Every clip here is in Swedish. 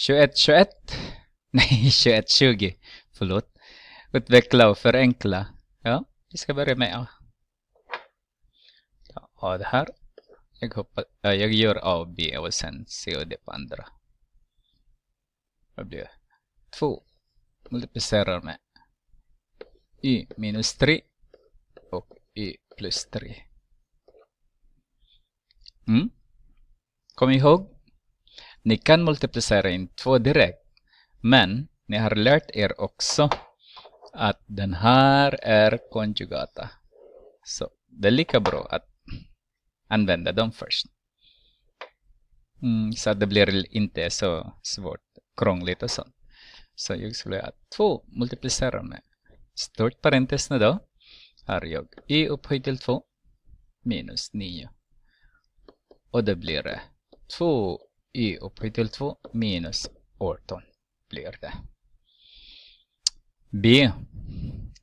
21, 21. Nej, 21, 20. Förlåt. Utveckla och förenkla. Ja, vi ska börja med A. ja det här. Jag, hoppas, ja, jag gör A och B och sen C och D på andra. Vad blir det? 2 multiplicerar med y minus 3 och y plus 3. Mm. Kom ihåg, ni kan multiplicera in två direkt, men ni har lärt er också att den här är konjugata. Så det är lika bra att använda dem först. Mm, så det blir inte så svårt, krångligt och sånt. Så jag skulle ha två multiplicerar med stort parentes nu då har jag i upphöjt till 2 minus 9. Och det blir det 2 y upphöjt till 2 minus 18 blir det. B.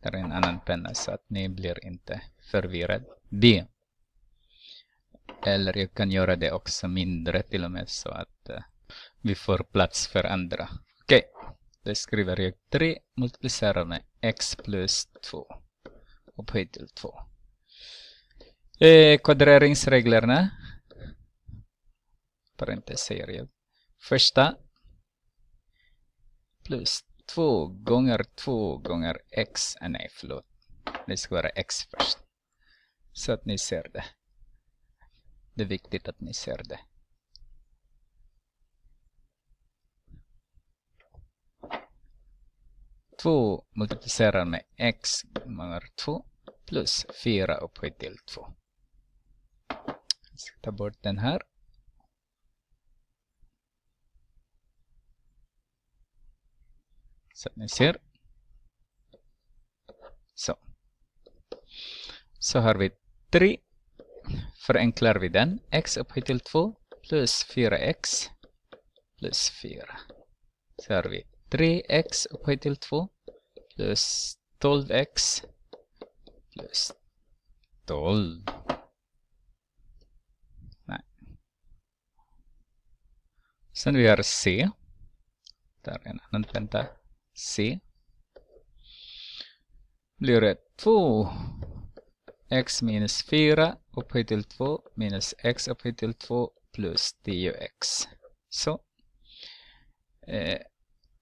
Det är en annan penna så att ni blir inte förvirrade. B. Eller jag kan göra det också mindre till och med så att uh, vi får plats för andra. Okej, okay. då skriver jag 3 multiplicerar med x plus 2 upphöjt till 2. Eh, kvadreringsreglerna. Parenteser jag. Första plus 2 gånger 2 gånger x. Ah, nej, förlåt. Det ska vara x först. Så att ni ser det. Det är viktigt att ni ser det. Två multiplicerar med x gånger 2 plus 4 upphöjt till 2. Jag ska ta bort den här. Ni ser. Så. Så har vi 3 förenklar vi den. x upphöjt till 2 plus 4x plus 4. Så har vi 3x upphöjt till 2 plus 12x plus 12. Nej. Sen vi har c. Där är en annan. C. Blir det 2 x minus 4 upphöjt till 2 minus x upphöjt till 2 plus 10x. Så. Eh,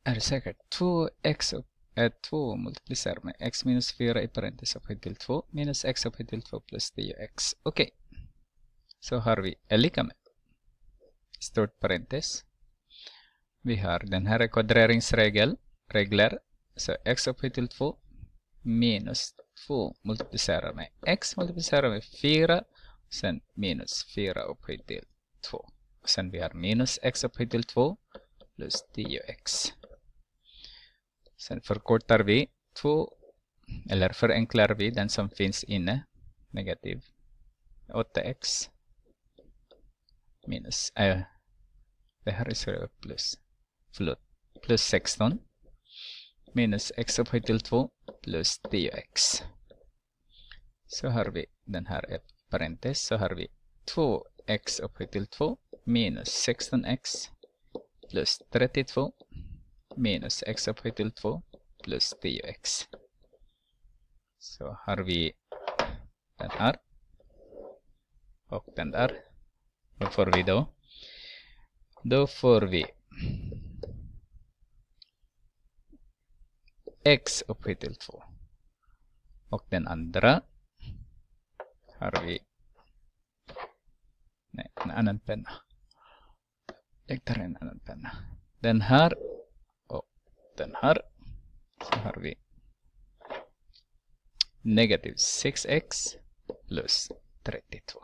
är det säkert 2x upp, eh, 2 multiplicerar med x minus 4 i parentes upphöjt till 2 minus x upphöjt till 2 plus 10x. Okej. Okay. Så har vi är lika med stort parentes. Vi har den här kvadreringsregeln regler. Så x upphöjt till 2 minus 2 multiplicerar med x multiplicerar med 4 sen minus 4 upphöjt till 2. Sen vi har minus x upphöjt till 2 plus 10x. Sen förkortar vi 2 eller förenklar vi den som finns inne eh, negativ 8x minus äh, det här är plus förlåt plus 16 minus x upphöjt till 2 plus 10x. Så har vi den här parentes så har vi 2x upphöjt till 2 minus 16x plus 32 minus x upphöjt till 2 plus 10x. Så har vi den här och den där. Vad får vi då? Då får vi x upphöjt till 2. Och den andra har vi nej, en annan penna. Jag tar en annan penna. Den här och den här. Så har vi negativ 6x plus 32.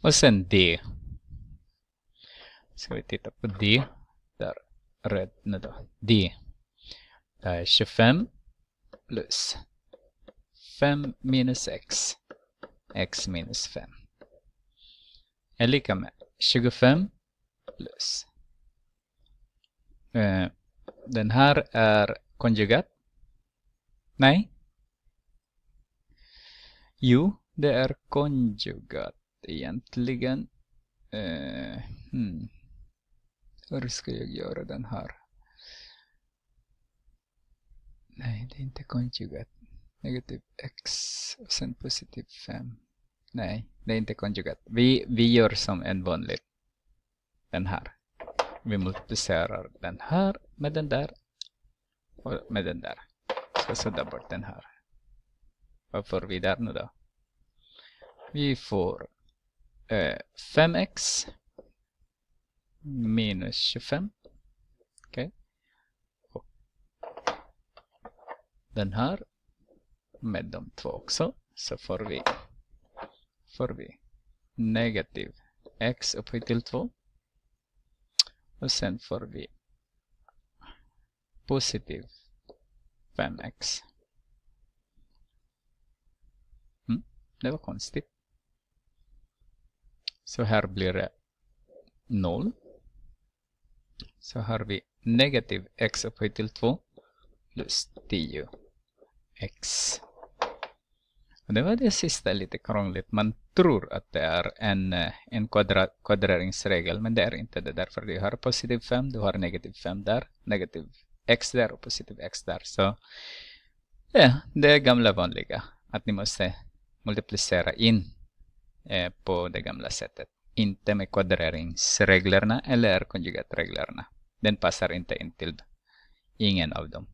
Och sen d Ska vi titta på D. Där. Rätt nu då. D. Det är 25 plus 5 minus x. x minus 5. Är lika med 25 plus. Eh, den här är konjugat. Nej. Jo, det är konjugat egentligen. Eh, hmm. Hur ska jag göra den här? Nej, det är inte konjugat. Negativ x och sen positiv 5. Nej, det är inte konjugat. Vi, vi gör som en vanlig. Den här. Vi multiplicerar den här med den där. Och med den där. Ska sudda bort den här. Vad får vi där nu då? Vi får eh, 5x minus 25. Okej. Okay. Den här med de två också. Så får vi, får vi negativ x upphöjt till 2. Och sen får vi positiv 5x. Mm, det var konstigt. Så här blir det 0. Så har vi negativ x upphöjt till 2 plus 10 x. Och det var det sista lite krångligt. Man tror att det är en, en kvadra, kvadreringsregel, men det är inte det. Därför du har positiv 5, du har negativ 5 där, negativ x där och positiv x där. Så ja, det är gamla vanliga. Att ni måste multiplicera in eh, på det gamla sättet. Inte med kvadreringsreglerna eller konjugatreglerna. Den passar inte in till ingen av dem.